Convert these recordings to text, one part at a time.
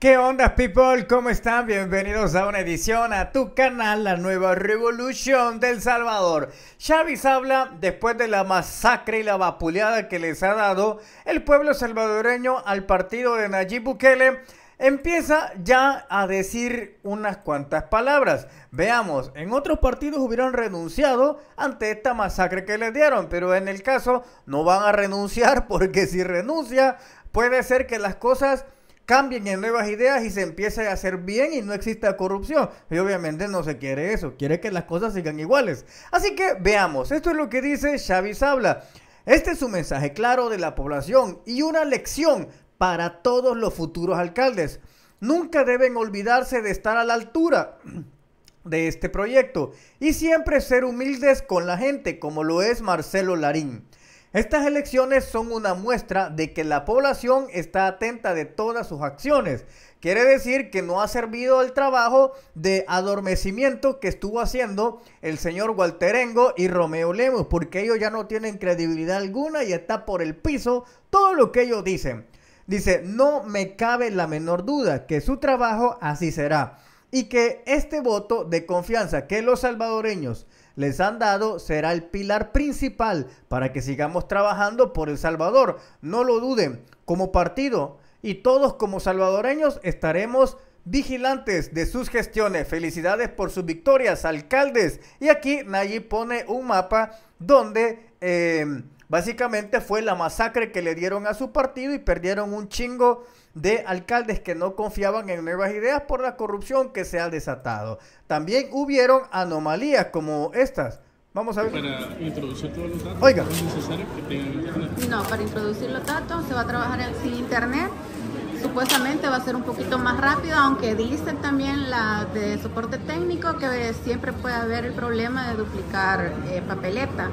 ¿Qué onda, people? ¿Cómo están? Bienvenidos a una edición a tu canal, la nueva revolución del Salvador. Chávez habla después de la masacre y la vapuleada que les ha dado el pueblo salvadoreño al partido de Nayib Bukele. Empieza ya a decir unas cuantas palabras. Veamos, en otros partidos hubieran renunciado ante esta masacre que les dieron, pero en el caso no van a renunciar porque si renuncia puede ser que las cosas cambien en nuevas ideas y se empiece a hacer bien y no exista corrupción. Y obviamente no se quiere eso, quiere que las cosas sigan iguales. Así que veamos, esto es lo que dice Xavi Sabla. Este es un mensaje claro de la población y una lección para todos los futuros alcaldes. Nunca deben olvidarse de estar a la altura de este proyecto y siempre ser humildes con la gente, como lo es Marcelo Larín. Estas elecciones son una muestra de que la población está atenta de todas sus acciones. Quiere decir que no ha servido el trabajo de adormecimiento que estuvo haciendo el señor Walterengo y Romeo Lemos, porque ellos ya no tienen credibilidad alguna y está por el piso todo lo que ellos dicen. Dice, no me cabe la menor duda que su trabajo así será y que este voto de confianza que los salvadoreños les han dado será el pilar principal para que sigamos trabajando por El Salvador. No lo duden, como partido y todos como salvadoreños estaremos vigilantes de sus gestiones. Felicidades por sus victorias, alcaldes. Y aquí Nayib pone un mapa donde eh, básicamente fue la masacre que le dieron a su partido y perdieron un chingo de alcaldes que no confiaban en nuevas ideas por la corrupción que se ha desatado. También hubieron anomalías como estas. Vamos a ver. Para introducir todos los datos, Oiga. es necesario que tengan internet. No, para introducir los datos se va a trabajar en- sin internet. Supuestamente va a ser un poquito más rápido, aunque dicen también la de soporte técnico que siempre puede haber el problema de duplicar eh, papeleta.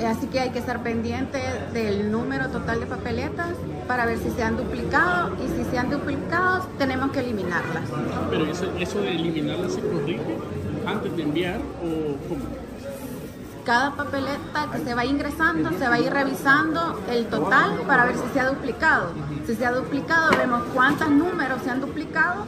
Eh, Así que hay que estar pendiente del número total de papeletas para ver si se han duplicado y si se han duplicado tenemos que eliminarlas. Pero eso, eso de eliminarla se corrige antes de enviar o cómo. Cada papeleta que se va ingresando, se va a ir revisando el total para ver si se ha duplicado. Si se ha duplicado, vemos cuántos números se han duplicado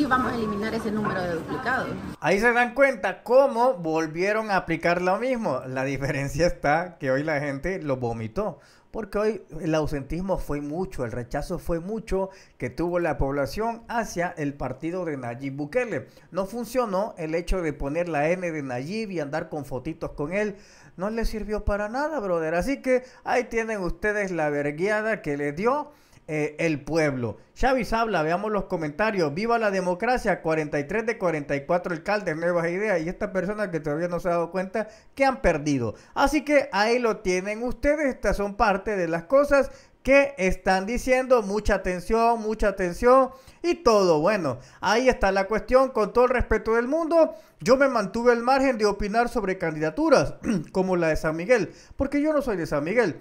y vamos a eliminar ese número de duplicados. Ahí se dan cuenta cómo volvieron a aplicar lo mismo. La diferencia está que hoy la gente lo vomitó. Porque hoy el ausentismo fue mucho, el rechazo fue mucho que tuvo la población hacia el partido de Nayib Bukele. No funcionó el hecho de poner la N de Nayib y andar con fotitos con él. No le sirvió para nada, brother. Así que ahí tienen ustedes la vergueada que le dio eh, el pueblo. Chávez habla, veamos los comentarios. Viva la democracia, 43 de 44 alcaldes, nuevas ideas. Y esta persona que todavía no se ha dado cuenta que han perdido. Así que ahí lo tienen ustedes. Estas son parte de las cosas que están diciendo. Mucha atención, mucha atención y todo. Bueno, ahí está la cuestión. Con todo el respeto del mundo, yo me mantuve al margen de opinar sobre candidaturas como la de San Miguel. Porque yo no soy de San Miguel.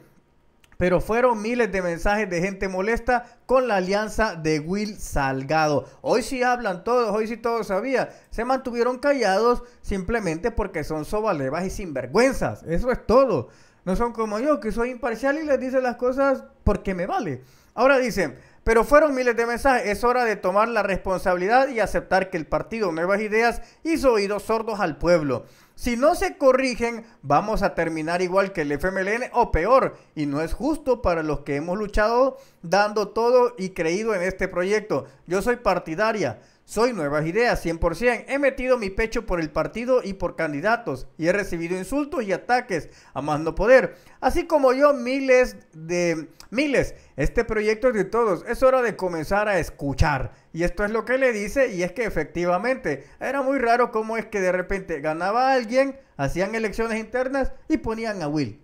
Pero fueron miles de mensajes de gente molesta con la alianza de Will Salgado. Hoy sí hablan todos, hoy sí todos sabían. Se mantuvieron callados simplemente porque son sobalevas y sinvergüenzas. Eso es todo. No son como yo, que soy imparcial y les dice las cosas porque me vale. Ahora dicen, pero fueron miles de mensajes. Es hora de tomar la responsabilidad y aceptar que el partido Nuevas Ideas hizo oídos sordos al pueblo. Si no se corrigen, vamos a terminar igual que el FMLN o peor. Y no es justo para los que hemos luchado dando todo y creído en este proyecto. Yo soy partidaria. Soy Nuevas Ideas, 100%. He metido mi pecho por el partido y por candidatos y he recibido insultos y ataques a más no poder. Así como yo, miles de miles. Este proyecto es de todos. Es hora de comenzar a escuchar. Y esto es lo que le dice y es que efectivamente era muy raro cómo es que de repente ganaba alguien, hacían elecciones internas y ponían a Will.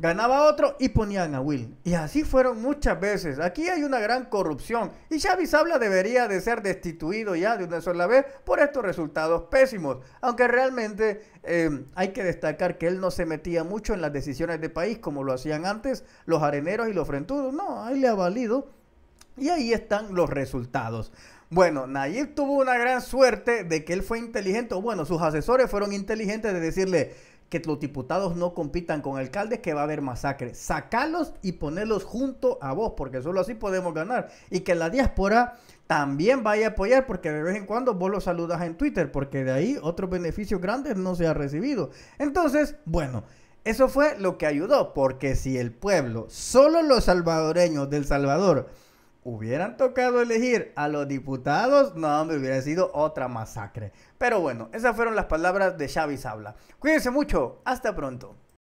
Ganaba otro y ponían a Will. Y así fueron muchas veces. Aquí hay una gran corrupción. Y Xavi Sabla debería de ser destituido ya de una sola vez por estos resultados pésimos. Aunque realmente eh, hay que destacar que él no se metía mucho en las decisiones de país como lo hacían antes los areneros y los frentudos. No, ahí le ha valido. Y ahí están los resultados. Bueno, Nayib tuvo una gran suerte de que él fue inteligente, bueno, sus asesores fueron inteligentes de decirle que los diputados no compitan con alcaldes, que va a haber masacre. Sacarlos y ponerlos junto a vos, porque solo así podemos ganar. Y que la diáspora también vaya a apoyar porque de vez en cuando vos lo saludas en Twitter porque de ahí otros beneficios grandes no se ha recibido. Entonces, bueno, eso fue lo que ayudó porque si el pueblo, solo los salvadoreños del Salvador, hubieran tocado elegir a los diputados, no, me hubiera sido otra masacre. Pero bueno, esas fueron las palabras de Xavi Sabla. Cuídense mucho, hasta pronto.